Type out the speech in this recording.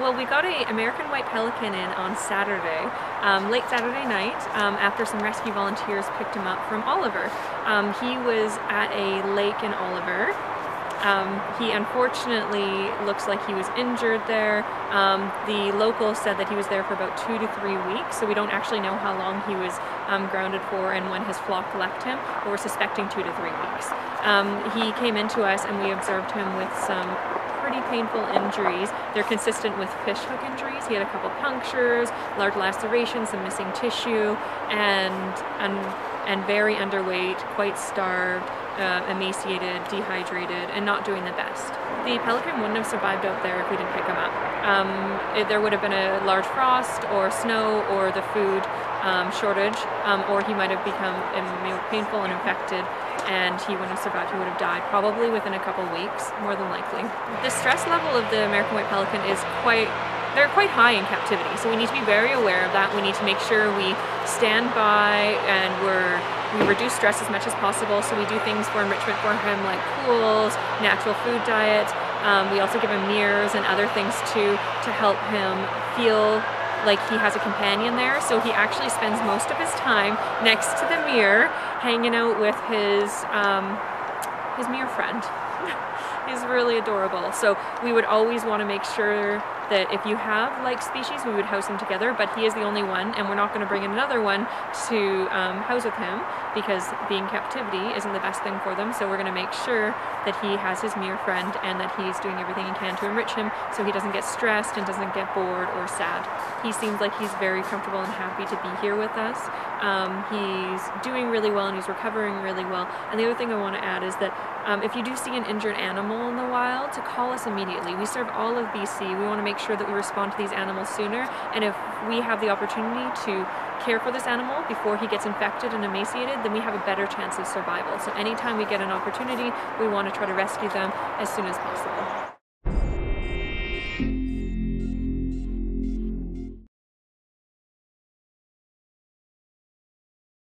Well, we got a American white pelican in on Saturday, um, late Saturday night, um, after some rescue volunteers picked him up from Oliver. Um, he was at a lake in Oliver. Um, he unfortunately looks like he was injured there. Um, the locals said that he was there for about two to three weeks, so we don't actually know how long he was um, grounded for and when his flock left him, but we're suspecting two to three weeks. he came into us and we observed him with some pretty painful injuries. They're consistent with fishhook injuries. He had a couple punctures, large lacerations, some missing tissue, and, and, and very underweight, quite starved, uh, emaciated, dehydrated, and not doing the best. The pelican wouldn't have survived out there if we didn't pick him up. Um, it, there would have been a large frost or snow or the food um, shortage, um, or he might have become painful and infected and he wouldn't have survived. He would have died probably within a couple weeks, more than likely. The stress level of the American white pelican is quite they're quite high in captivity, so we need to be very aware of that. We need to make sure we stand by and we're we reduce stress as much as possible. So we do things for enrichment for him, like pools, natural food diet. Um, we also give him mirrors and other things too to help him feel like he has a companion there. So he actually spends most of his time next to the mirror, hanging out with his um, his mirror friend. He's really adorable. So we would always want to make sure that if you have like species, we would house them together, but he is the only one, and we're not going to bring in another one to um, house with him because being captivity isn't the best thing for them. So we're going to make sure that he has his mirror friend and that he's doing everything he can to enrich him so he doesn't get stressed and doesn't get bored or sad. He seems like he's very comfortable and happy to be here with us. Um, he's doing really well and he's recovering really well. And the other thing I want to add is that um, if you do see an injured animal in the wild, to call us immediately. We serve all of BC. We want to make sure that we respond to these animals sooner. And if we have the opportunity to care for this animal before he gets infected and emaciated, then we have a better chance of survival. So anytime we get an opportunity, we want to try to rescue them as soon as possible.